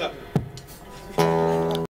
up.